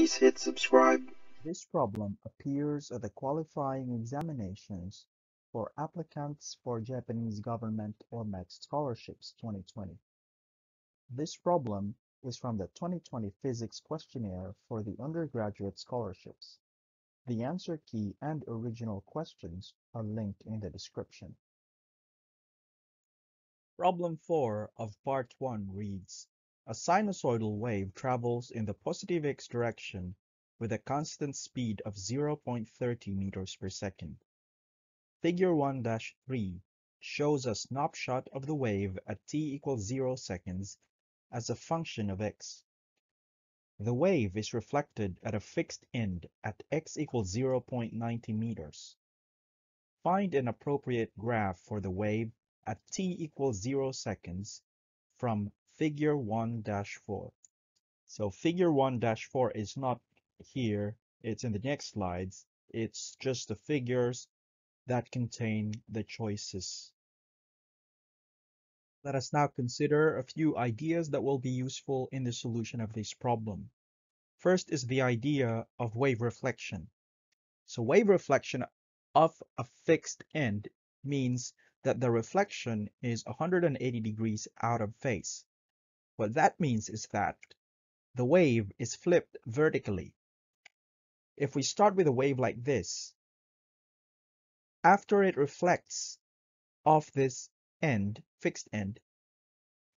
please hit subscribe. This problem appears at the qualifying examinations for applicants for Japanese Government or MEXT Scholarships 2020. This problem is from the 2020 Physics Questionnaire for the undergraduate scholarships. The answer key and original questions are linked in the description. Problem 4 of Part 1 reads, A sinusoidal wave travels in the positive x direction with a constant speed of 0.30 meters per second. Figure 1-3 shows a snapshot of the wave at t equals 0 seconds as a function of x. The wave is reflected at a fixed end at x equals 0.90 meters. Find an appropriate graph for the wave at t equals 0 seconds from figure 1-4. So figure 1-4 is not here, it's in the next slides. It's just the figures that contain the choices. Let us now consider a few ideas that will be useful in the solution of this problem. First is the idea of wave reflection. So wave reflection of a fixed end means that the reflection is 180 degrees out of phase. What that means is that the wave is flipped vertically if we start with a wave like this, after it reflects off this end, fixed end,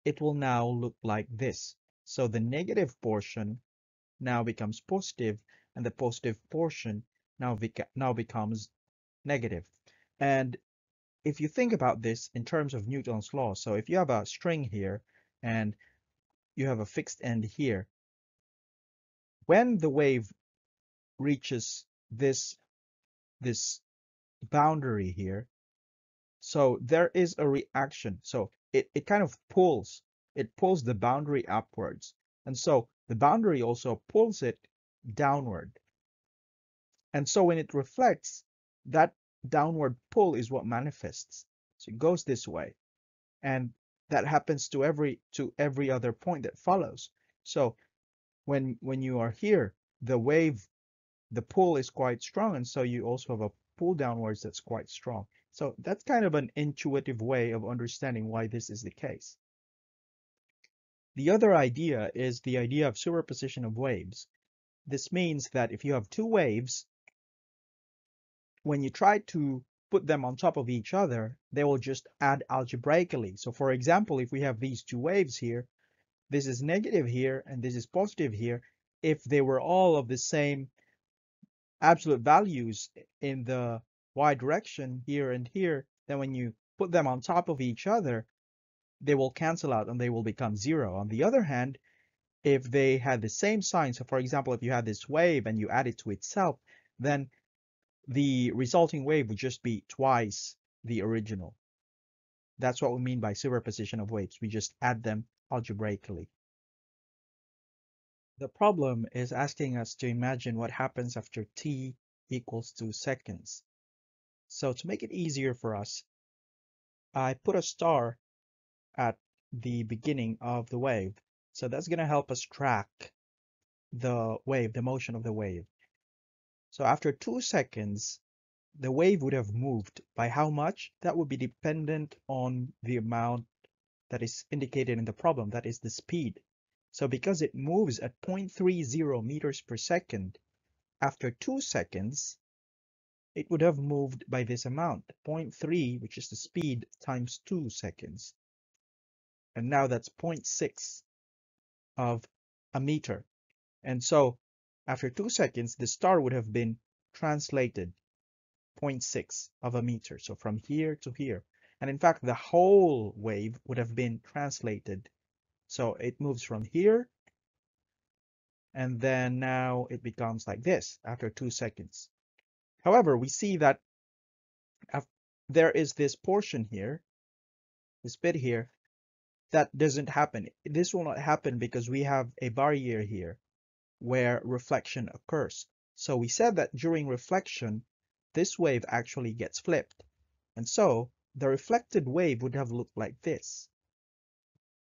it will now look like this. So the negative portion now becomes positive and the positive portion now, beca now becomes negative. And if you think about this in terms of Newton's law, so if you have a string here and you have a fixed end here, when the wave reaches this this boundary here so there is a reaction. So it, it kind of pulls it pulls the boundary upwards. And so the boundary also pulls it downward. And so when it reflects that downward pull is what manifests. So it goes this way. And that happens to every to every other point that follows so when when you are here the wave the pull is quite strong and so you also have a pull downwards that's quite strong. So that's kind of an intuitive way of understanding why this is the case. The other idea is the idea of superposition of waves. This means that if you have two waves, when you try to put them on top of each other, they will just add algebraically. So for example, if we have these two waves here, this is negative here and this is positive here, if they were all of the same absolute values in the y direction here and here, then when you put them on top of each other, they will cancel out and they will become zero. On the other hand, if they had the same sign, so for example, if you had this wave and you add it to itself, then the resulting wave would just be twice the original. That's what we mean by superposition of waves. We just add them algebraically. The problem is asking us to imagine what happens after t equals 2 seconds. So to make it easier for us, I put a star at the beginning of the wave. So that's going to help us track the wave, the motion of the wave. So after 2 seconds, the wave would have moved. By how much? That would be dependent on the amount that is indicated in the problem, that is the speed. So because it moves at 0.30 meters per second, after 2 seconds, it would have moved by this amount, 0.3, which is the speed, times 2 seconds. And now that's 0.6 of a meter. And so after 2 seconds, the star would have been translated 0.6 of a meter. So from here to here. And in fact, the whole wave would have been translated so it moves from here. And then now it becomes like this after two seconds. However, we see that there is this portion here, this bit here, that doesn't happen. This will not happen because we have a barrier here where reflection occurs. So we said that during reflection, this wave actually gets flipped. And so the reflected wave would have looked like this.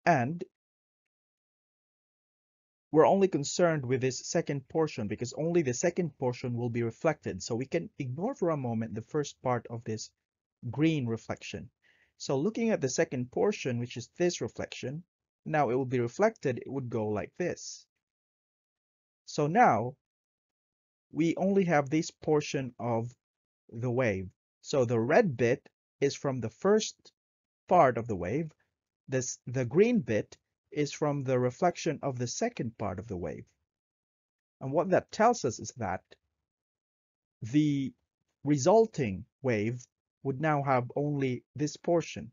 And we're only concerned with this second portion because only the second portion will be reflected. So we can ignore for a moment the first part of this green reflection. So looking at the second portion, which is this reflection, now it will be reflected, it would go like this. So now we only have this portion of the wave. So the red bit is from the first part of the wave. This, the green bit is from the reflection of the second part of the wave. And what that tells us is that the resulting wave would now have only this portion.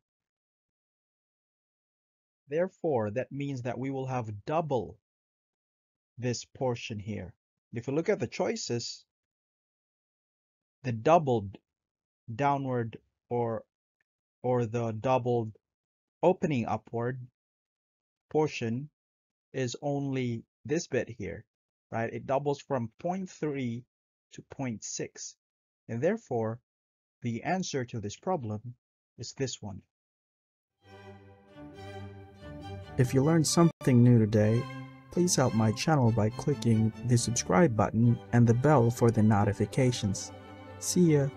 Therefore, that means that we will have double this portion here. If you look at the choices, the doubled downward or or the doubled opening upward portion is only this bit here, right? It doubles from 0.3 to 0.6. And therefore, the answer to this problem is this one. If you learned something new today, please help my channel by clicking the subscribe button and the bell for the notifications. See ya!